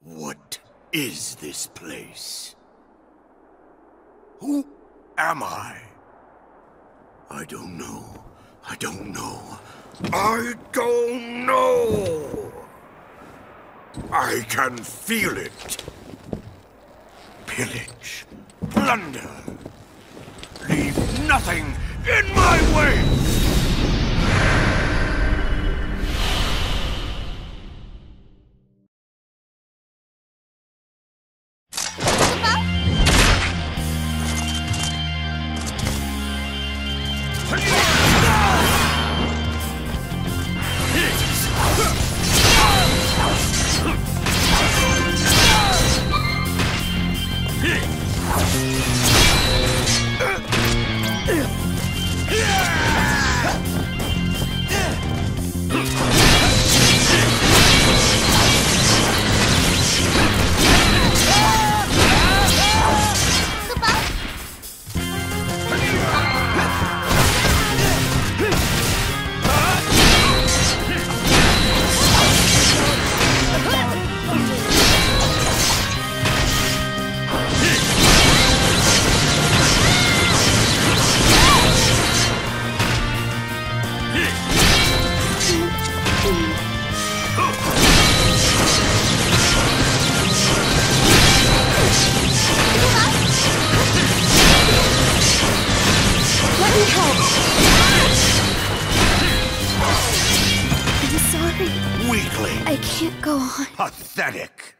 What is this place? Who am I? I don't know. I don't know. I don't know. I can feel it. Pillage, plunder. Leave nothing in my way. Weakling. I can't go on. Pathetic.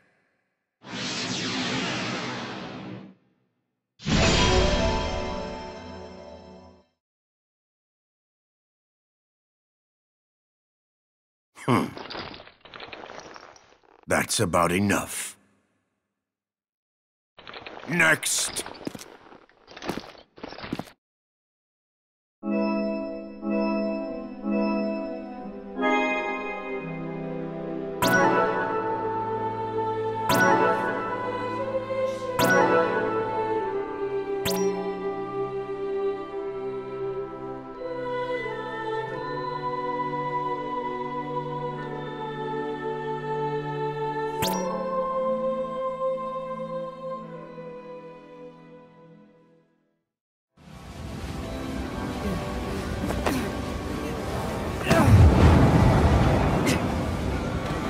Hmm. That's about enough. Next.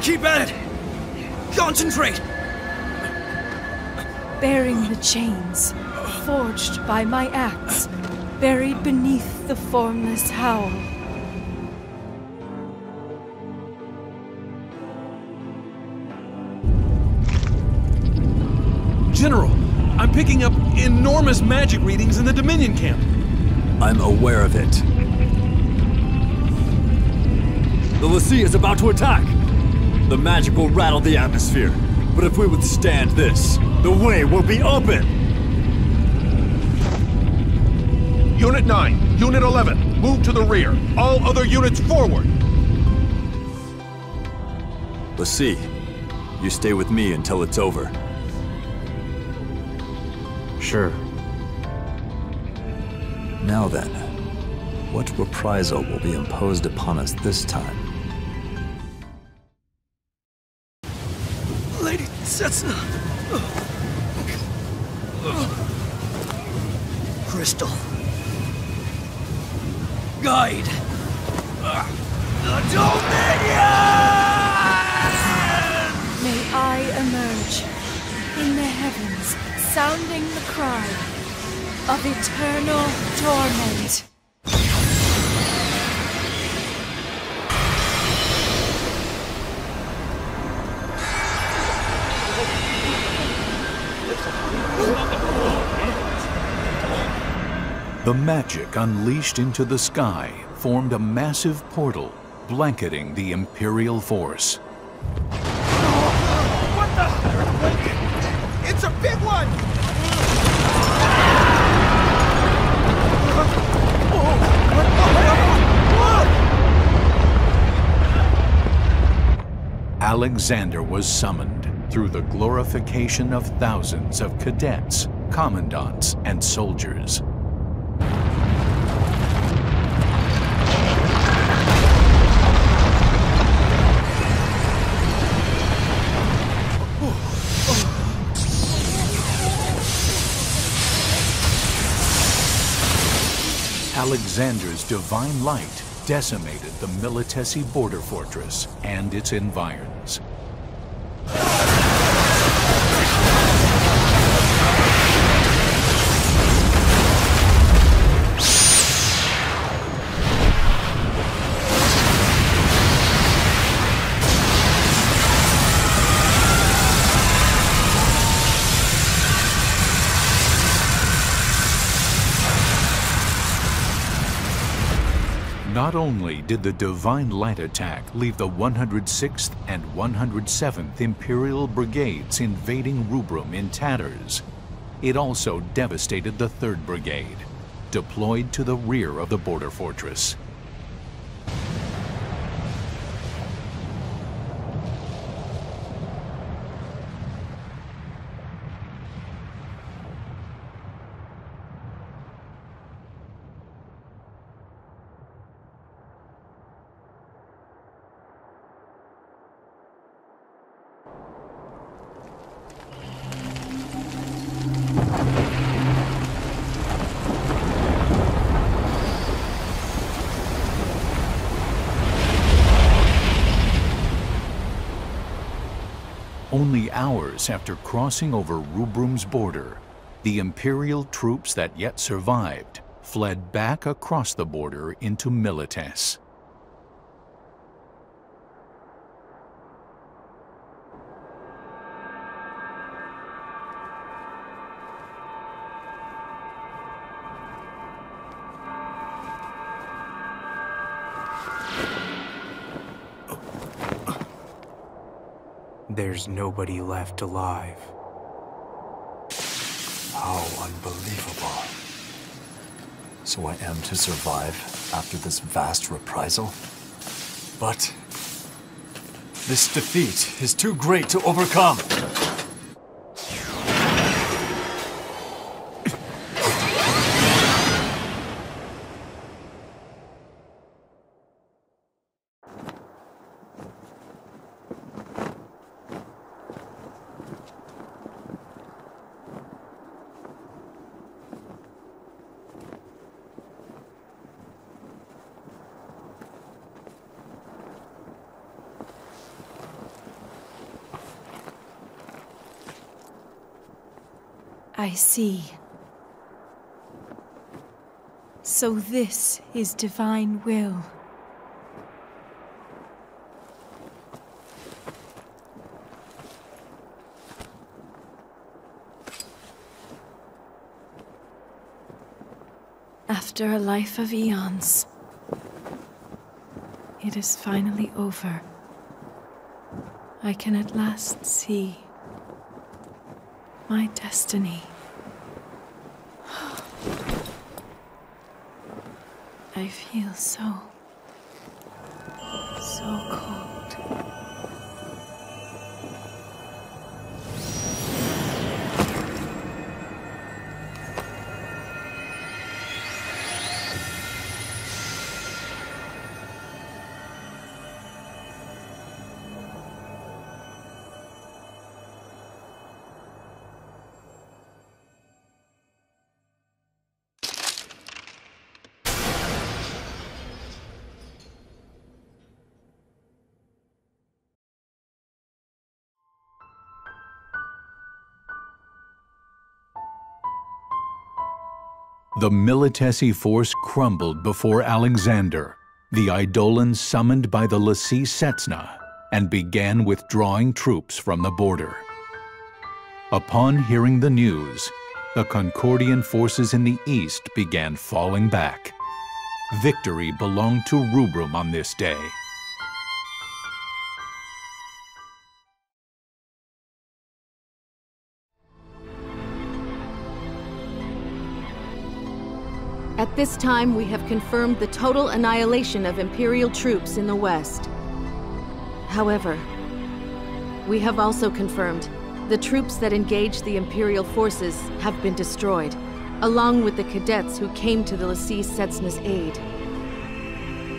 Keep at it! Concentrate! Bearing the chains, forged by my axe, buried beneath the formless howl. General, I'm picking up enormous magic readings in the Dominion camp. I'm aware of it. The l'Cie is about to attack! The magic will rattle the atmosphere, but if we withstand this, the way will be open! Unit 9, Unit 11, move to the rear. All other units forward! Let's see. you stay with me until it's over. Sure. Now then, what reprisal will be imposed upon us this time? Lady Setsuna! Crystal. Guide. The Dominion! May I emerge in the heavens, sounding the cry of eternal torment. The magic unleashed into the sky formed a massive portal, blanketing the Imperial force. What the? Earthquake! It's a big one! Alexander was summoned through the glorification of thousands of cadets, commandants, and soldiers. Alexander's divine light decimated the Militesi border fortress and its environs. Not only did the Divine Light attack leave the 106th and 107th Imperial Brigades invading Rubrum in tatters, it also devastated the 3rd Brigade, deployed to the rear of the border fortress. Only hours after crossing over Rubrum's border, the Imperial troops that yet survived fled back across the border into Milites. There's nobody left alive. How unbelievable. So I am to survive after this vast reprisal? But this defeat is too great to overcome. I see. So this is divine will. After a life of eons, it is finally over. I can at last see my destiny. I feel so, so cold. The Militesi force crumbled before Alexander, the Eidolons summoned by the l'Cie Setsuna, and began withdrawing troops from the border. Upon hearing the news, the Concordian forces in the east began falling back. Victory belonged to Rubrum on this day. This time, we have confirmed the total annihilation of Imperial troops in the west. However, we have also confirmed the troops that engaged the Imperial forces have been destroyed, along with the cadets who came to the l'Cie Setsuna's aid.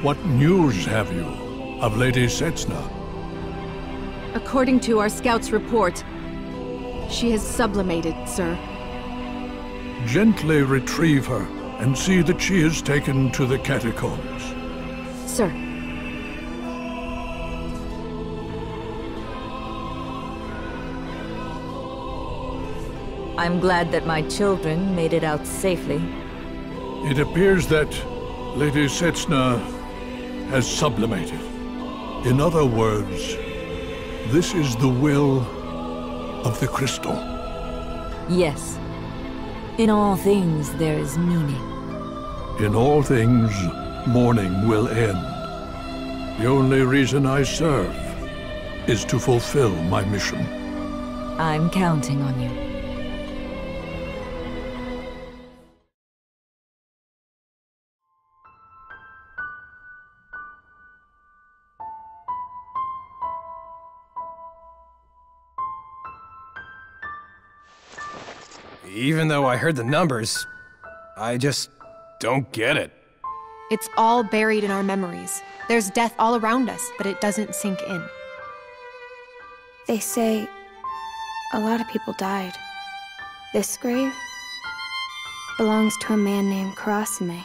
What news have you of Lady Setsuna? According to our scout's report, she has sublimated, sir. Gently retrieve her and see that she is taken to the catacombs. Sir. I'm glad that my children made it out safely. It appears that Lady Setsuna has sublimated. In other words, this is the will of the crystal. Yes. In all things there is meaning. In all things, mourning will end. The only reason I serve is to fulfill my mission. I'm counting on you. Even though I heard the numbers, I just don't get it. It's all buried in our memories. There's death all around us, but it doesn't sink in. They say a lot of people died. This grave belongs to a man named Kurasame.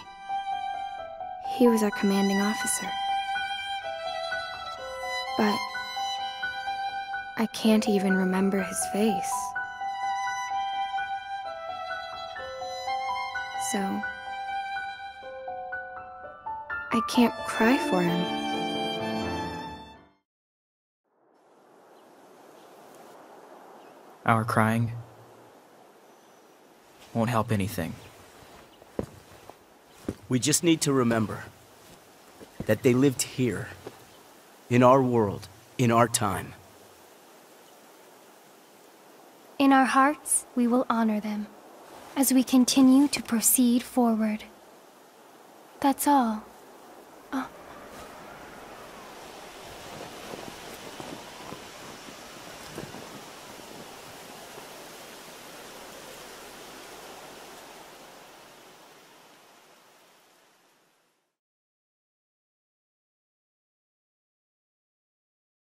He was our commanding officer. But I can't even remember his face. So I can't cry for him. Our crying won't help anything. We just need to remember that they lived here, in our world, in our time. In our hearts, we will honor them as we continue to proceed forward. That's all.